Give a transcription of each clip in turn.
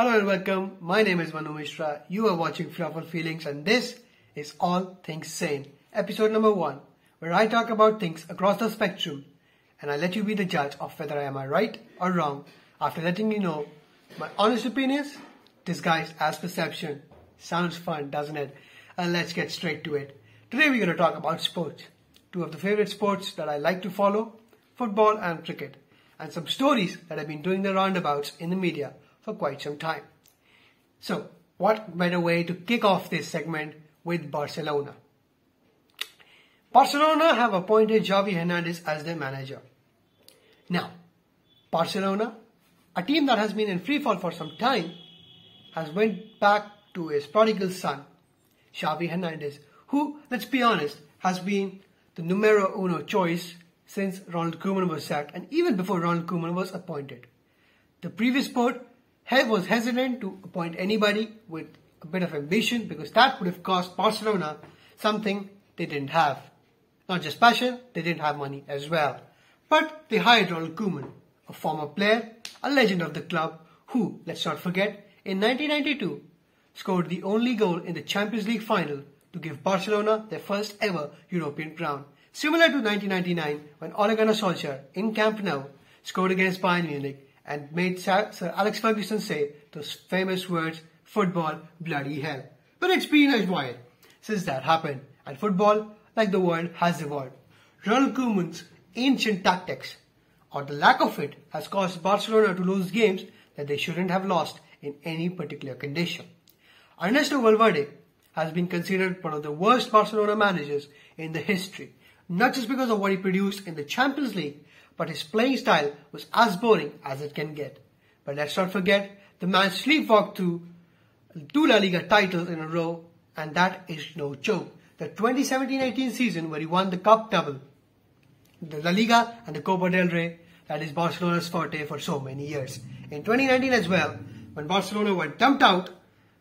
Hello and welcome. My name is Manu Mishra. You are watching Flawful Feelings and this is All Things Sane, episode number one, where I talk about things across the spectrum and I let you be the judge of whether I am right or wrong after letting you know my honest opinions disguised as perception. Sounds fun, doesn't it? And let's get straight to it. Today we're going to talk about sports. Two of the favorite sports that I like to follow, football and cricket. And some stories that have been doing the roundabouts in the media for quite some time. So, what better way to kick off this segment with Barcelona? Barcelona have appointed Xavi Hernandez as their manager. Now, Barcelona, a team that has been in free fall for some time, has went back to his prodigal son, Xavi Hernandez, who, let's be honest, has been the numero uno choice since Ronald Koeman was sacked and even before Ronald Koeman was appointed. The previous board was hesitant to appoint anybody with a bit of ambition because that would have cost Barcelona something they didn't have. Not just passion, they didn't have money as well. But they hired Ronald Koeman, a former player, a legend of the club, who, let's not forget, in 1992 scored the only goal in the Champions League final to give Barcelona their first ever European crown. Similar to 1999 when Ole Gunnar Solskjaer in Camp Nou scored against Bayern Munich and made Sir Alex Ferguson say those famous words, football, bloody hell. But it's been a while since that happened, and football, like the world, has evolved. Ronald Koeman's ancient tactics, or the lack of it, has caused Barcelona to lose games that they shouldn't have lost in any particular condition. Ernesto Valverde has been considered one of the worst Barcelona managers in the history, not just because of what he produced in the Champions League, but his playing style was as boring as it can get. But let's not forget, the man sleepwalked through two La Liga titles in a row, and that is no joke. The 2017-18 season where he won the cup double, the La Liga and the Copa del Rey, that is Barcelona's forte for so many years. In 2019 as well, when Barcelona were dumped out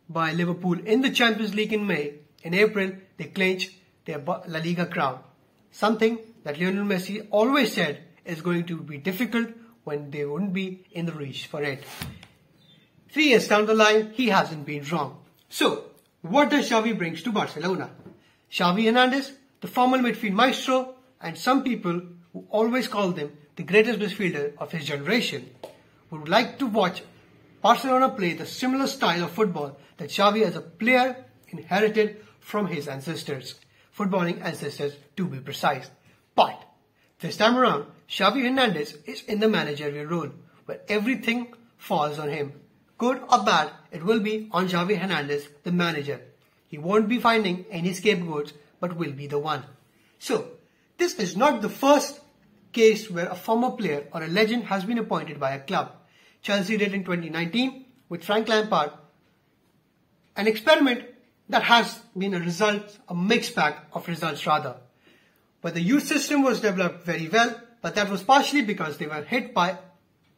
by Liverpool in the Champions League in May, in April they clinched their La Liga crown. Something that Lionel Messi always said is going to be difficult when they wouldn't be in the reach for it. Three years down the line, he hasn't been wrong. So, what does Xavi brings to Barcelona? Xavi Hernandez, the former midfield maestro, and some people who always call them the greatest midfielder of his generation, would like to watch Barcelona play the similar style of football that Xavi as a player inherited from his ancestors, footballing ancestors to be precise. But this time around, Xavi Hernandez is in the managerial role, where everything falls on him. Good or bad, it will be on Xavi Hernandez, the manager. He won't be finding any scapegoats, but will be the one. So, this is not the first case where a former player or a legend has been appointed by a club. Chelsea did in 2019 with Frank Lampard, an experiment that has been a result, a mixed bag of results rather. But the youth system was developed very well, but that was partially because they were hit by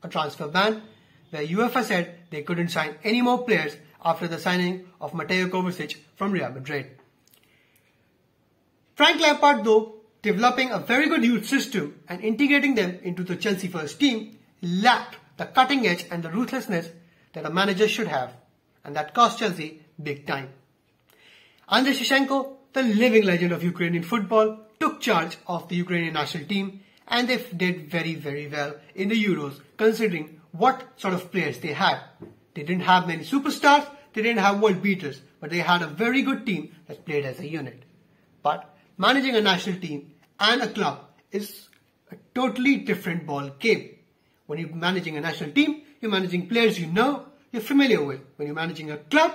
a transfer ban, where UEFA said they couldn't sign any more players after the signing of Mateo Kovacic from Real Madrid. Frank Lampard, though, developing a very good youth system and integrating them into the Chelsea first team, lacked the cutting edge and the ruthlessness that a manager should have, and that cost Chelsea big time. Andrei Shevchenko, the living legend of Ukrainian football, took charge of the Ukrainian national team and they did very, very well in the Euros considering what sort of players they had. They didn't have many superstars, they didn't have world beaters, but they had a very good team that played as a unit. But managing a national team and a club is a totally different ball game. When you're managing a national team, you're managing players you know, you're familiar with. When you're managing a club,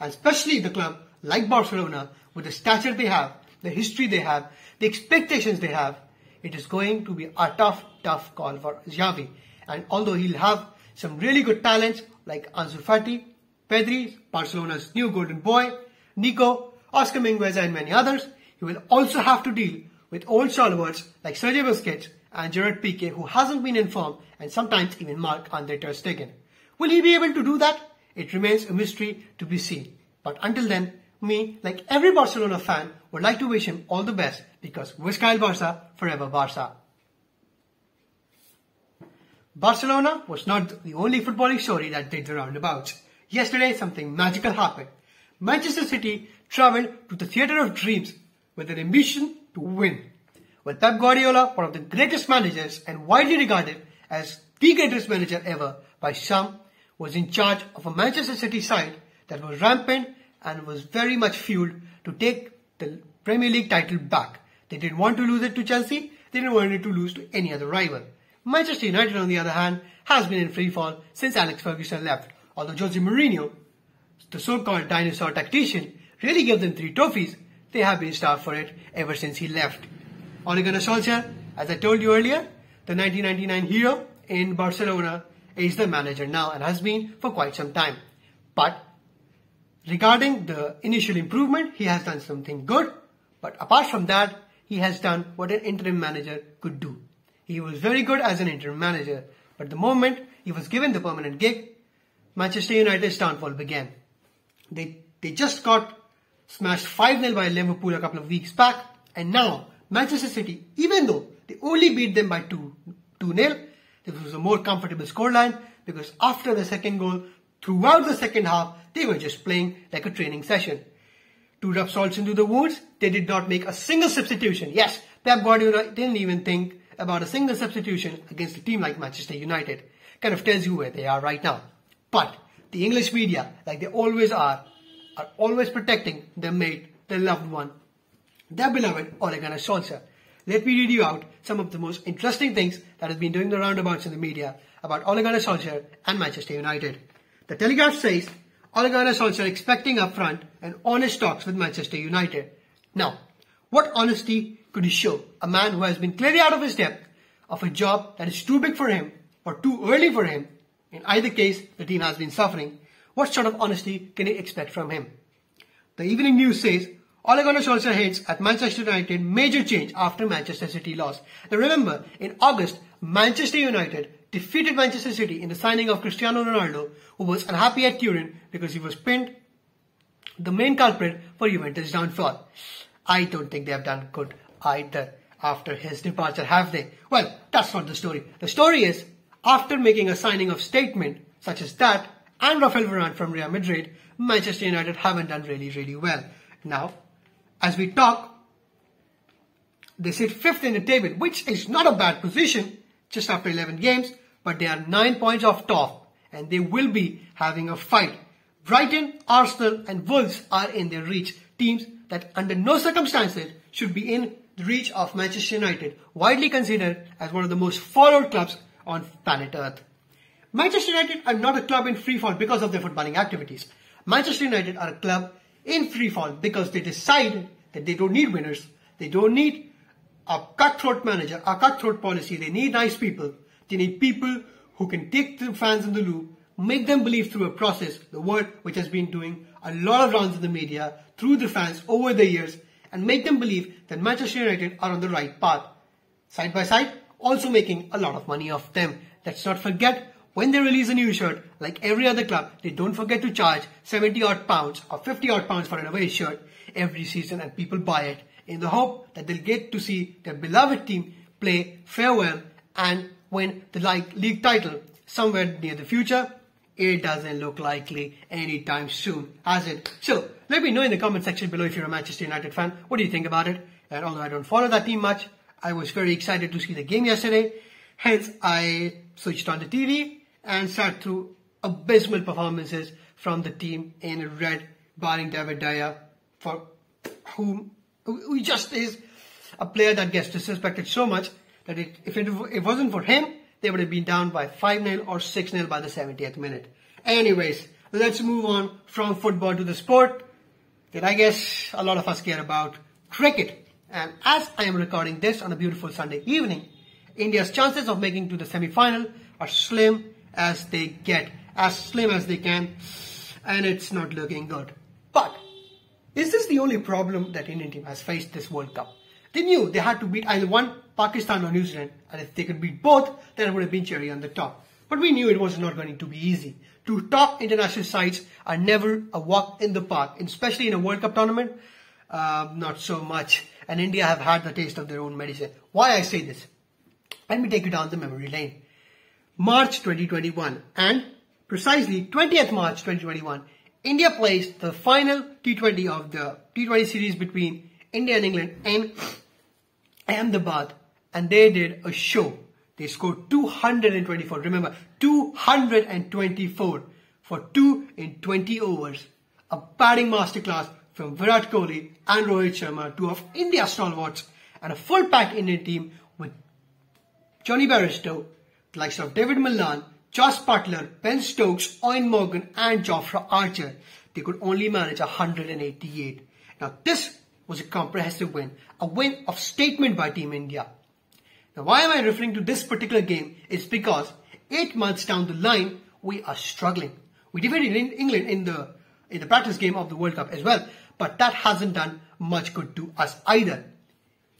especially the club like Barcelona, with the stature they have, the history they have, the expectations they have, it is going to be a tough, tough call for Xavi. And although he'll have some really good talents like Ansu Fati, Pedri, Barcelona's new golden boy, Nico, Oscar Mingueza and many others, he will also have to deal with old stalwarts like Sergio Busquets and Gerard Piqué who hasn't been informed and sometimes even Marc-Andre Ter Stegen. Will he be able to do that? It remains a mystery to be seen. But until then, me, like every Barcelona fan, would like to wish him all the best because Visca el Barça, forever Barça. Barcelona was not the only footballing story that did the roundabouts. Yesterday, something magical happened. Manchester City travelled to the theatre of dreams with an ambition to win. Well, Pep Guardiola, one of the greatest managers and widely regarded as the greatest manager ever by some, was in charge of a Manchester City side that was rampant and was very much fueled to take the Premier League title back. They didn't want to lose it to Chelsea, they didn't want it to lose to any other rival. Manchester United, on the other hand, has been in free fall since Alex Ferguson left, although Jose Mourinho, the so-called dinosaur tactician, really gave them three trophies, they have been starved for it ever since he left. Ole Gunnar Solskjaer, as I told you earlier, the 1999 hero in Barcelona, is the manager now and has been for quite some time. But regarding the initial improvement, he has done something good. But apart from that, he has done what an interim manager could do. He was very good as an interim manager, but the moment he was given the permanent gig, Manchester United's downfall began. They, they just got smashed 5-0 by Liverpool a couple of weeks back, and now Manchester City, even though they only beat them by 2, 2-0, this was a more comfortable scoreline because after the second goal, throughout the second half, they were just playing like a training session. To rub salt into the wounds, they did not make a single substitution. Yes, Pep Guardiola didn't even think about a single substitution against a team like Manchester United. Kind of tells you where they are right now. But the English media, like they always are, are always protecting their mate, their loved one, their beloved Ole Gunnar Solskjaer. Let me read you out some of the most interesting things that have been doing the roundabouts in the media about Ole Gunnar Solskjaer and Manchester United. The Telegraph says Ole Gunnar Solskjaer expecting upfront and honest talks with Manchester United. Now, what honesty could he show a man who has been clearly out of his depth of a job that is too big for him or too early for him? In either case, the team has been suffering. What sort of honesty can he expect from him? The Evening News says Ole Gunnar Solskjaer hints at Manchester United major change after Manchester City loss. Now remember, in August, Manchester United defeated Manchester City in the signing of Cristiano Ronaldo, who was unhappy at Turin because he was pinned the main culprit for Juventus' downfall. I don't think they have done good either after his departure, have they? Well, that's not the story. The story is, after making a signing of statement such as that, and Rafael Varane from Real Madrid, Manchester United haven't done really, really well. Now, as we talk, they sit fifth in the table, which is not a bad position just after 11 games, but they are 9 points off top and they will be having a fight. Brighton, Arsenal and Wolves are in their reach. Teams that under no circumstances should be in the reach of Manchester United, widely considered as one of the most followed clubs on planet Earth. Manchester United are not a club in free fall because of their footballing activities. Manchester United are a club in free fall because they decided that they don't need winners. They don't need a cutthroat manager, a cutthroat policy. They need nice people. They need people who can take the fans in the loop, make them believe through a process, the word which has been doing a lot of rounds in the media through the fans over the years, and make them believe that Manchester United are on the right path. Side by side, also making a lot of money off them. Let's not forget when they release a new shirt, like every other club, they don't forget to charge 70 odd pounds or 50 odd pounds for an away shirt every season and people buy it in the hope that they'll get to see their beloved team play farewell and win the league title somewhere near the future. It doesn't look likely anytime soon, has it? So, let me know in the comment section below if you're a Manchester United fan. What do you think about it? And although I don't follow that team much, I was very excited to see the game yesterday. Hence, I switched on the TV and sat through abysmal performances from the team in red, barring David de Gea, for whom who just is a player that gets disrespected so much that it, if it, it wasn't for him, they would have been down by 5-0 or 6-0 by the 70th minute. Anyways, let's move on from football to the sport that I guess a lot of us care about, cricket. And as I am recording this on a beautiful Sunday evening, India's chances of making to the semi-final are slim as they get, as slim as they can, and it's not looking good. But is this the only problem that Indian team has faced this World Cup? They knew they had to beat either one, Pakistan or New Zealand, and if they could beat both, then it would have been cherry on the top. But we knew it was not going to be easy. Two top international sides are never a walk in the park, especially in a World Cup tournament. Uh, not so much. And India have had the taste of their own medicine. Why I say this? Let me take you down the memory lane. March 2021 and precisely 20th March 2021, India plays the final T20 of the T20 series between India and England in Ahmedabad and they did a show. They scored 224. Remember, 224 for 2 in 20 overs. A batting masterclass from Virat Kohli and Rohit Sharma, two of India's stalwarts, and a full pack Indian team with Jonny Bairstow, the likes of David Malan, Josh Buttler, Ben Stokes, Eoin Morgan, and Jofra Archer. They could only manage 188. Now, this was a comprehensive win, a win of statement by Team India. Now, why am I referring to this particular game? It's because eight months down the line, we are struggling. We defeated England in the in the practice game of the World Cup as well, but that hasn't done much good to us either.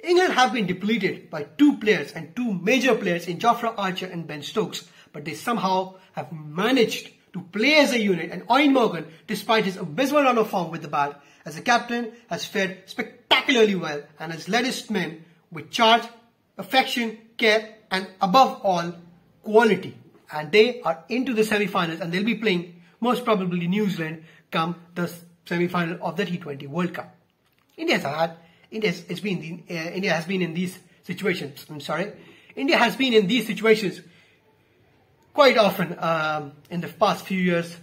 England have been depleted by two players and two major players in Jofra Archer and Ben Stokes, but they somehow have managed to play as a unit and Eoin Morgan, despite his abysmal run of form with the bat, as a captain, has fared spectacularly well and has led his men with charge, affection, care and above all, quality. And they are into the semi-finals and they'll be playing most probably New Zealand come the semi-final of the T20 World Cup. India has had, India has been, uh, India has been in these situations, I'm sorry, India has been in these situations quite often um, in the past few years,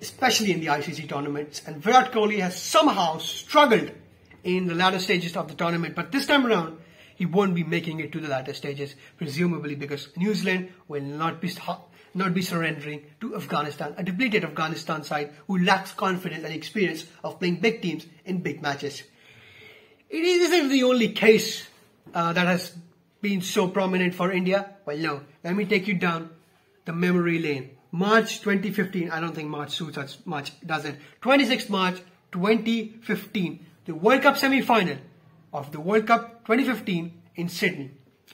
especially in the ICC tournaments. And Virat Kohli has somehow struggled in the latter stages of the tournament. But this time around, he won't be making it to the latter stages, presumably because New Zealand will not be not be surrendering to Afghanistan, a depleted Afghanistan side who lacks confidence and experience of playing big teams in big matches. It isn't the only case uh, that has been so prominent for India. Well, no. Let me take you down the memory lane. March 2015, I don't think March suits us much, does it? 26th March 2015, the World Cup semi-final of the World Cup 2015 in Sydney.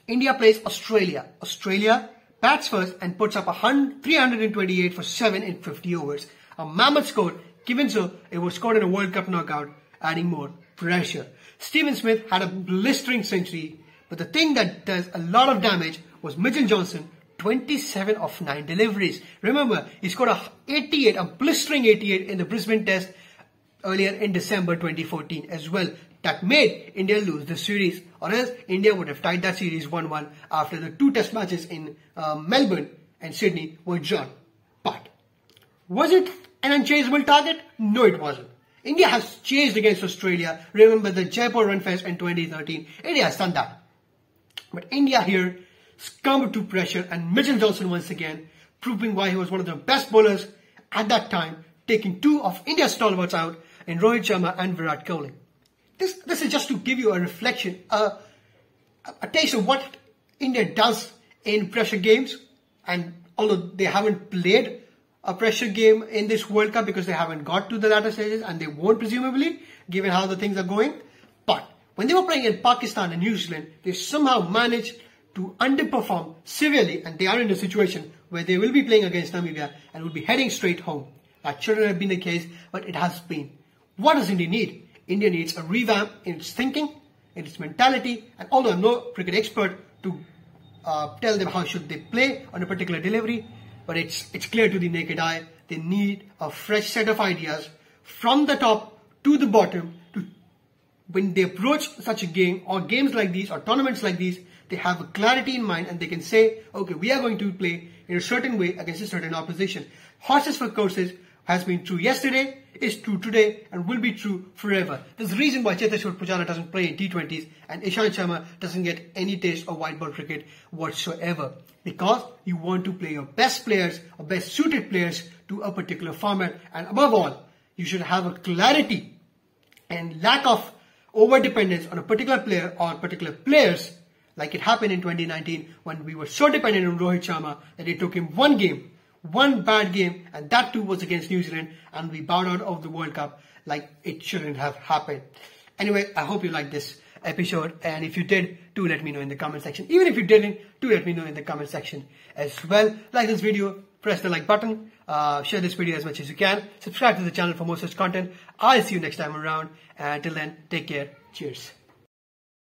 India plays Australia. Australia bats first and puts up 328 for 7 in 50 overs. A mammoth score, given so it was scored in a World Cup knockout, adding more pressure. Steven Smith had a blistering century, but the thing that does a lot of damage was Mitchell Johnson 27 of 9 deliveries. Remember, he scored a 88, a blistering 88 in the Brisbane Test earlier in December 2014 as well. That made India lose the series or else India would have tied that series 1-1 after the two test matches in uh, Melbourne and Sydney were drawn. But was it an unchaseable target? No, it wasn't. India has chased against Australia. Remember the Jaipur Run Fest in 2013. India has done that. But India here succumbed to pressure and Mitchell Johnson once again, proving why he was one of the best bowlers at that time, taking two of India's stalwarts out in Rohit Sharma and Virat Kohli. This, this is just to give you a reflection, a, a taste of what India does in pressure games. And although they haven't played a pressure game in this World Cup because they haven't got to the latter stages and they won't presumably, given how the things are going. But when they were playing in Pakistan and New Zealand, they somehow managed to underperform severely and they are in a situation where they will be playing against Namibia and will be heading straight home. That shouldn't have been the case, but it has been. What does India need? India needs a revamp in its thinking, in its mentality, and although I'm no cricket expert to uh, tell them how should they play on a particular delivery, but it's, it's clear to the naked eye, they need a fresh set of ideas from the top to the bottom to when they approach such a game or games like these or tournaments like these, they have a clarity in mind and they can say, okay, we are going to play in a certain way against a certain opposition. Horses for courses has been true yesterday, is true today, and will be true forever. There's a reason why Cheteshwar Pujara doesn't play in T20s and Ishant Sharma doesn't get any taste of white ball cricket whatsoever. Because you want to play your best players or best suited players to a particular format. And above all, you should have a clarity and lack of over dependence on a particular player or particular players like it happened in 2019 when we were so dependent on Rohit Sharma that it took him one game, one bad game, and that too was against New Zealand, and we bowed out of the World Cup like it shouldn't have happened. Anyway, I hope you liked this episode, and if you did, do let me know in the comment section. Even if you didn't, do let me know in the comment section as well. Like this video, press the like button, uh, share this video as much as you can, subscribe to the channel for more such content. I'll see you next time around, and till then, take care. Cheers.